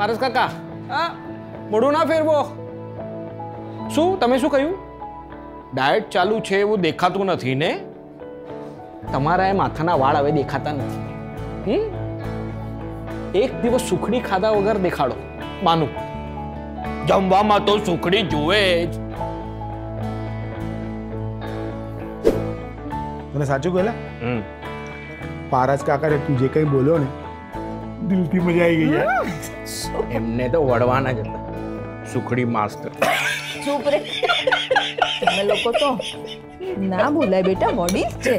પારસ કાકા. હા મોઢું ના ફેરવો. શું? તમે શું કહ્યું? ડાયટ ચાલુ છે એવું દેખાતું નથી ને? તમારા એ માથાના વાળ હવે દેખાતા નથી. હમ? એક દિવસ સુખડી ખાધા વગર દેખાડો. માનું. જમવામાં તો સુખડી જુએ જ. તને સાચું કહેલા? હમ. પારસ કાકા તું જે કંઈ બોલ્યો ને દિલથી મજા આવી ગઈ યાર. એમને તો વળવાના જ હતા. સુખડી માસ્ટર ચૂપ તમે લોકો તો ના બોલાય બેટા મોડી છે.